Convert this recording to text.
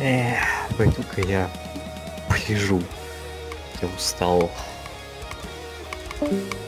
Эх, пойду-ка я полежу. Я устал. Thank you.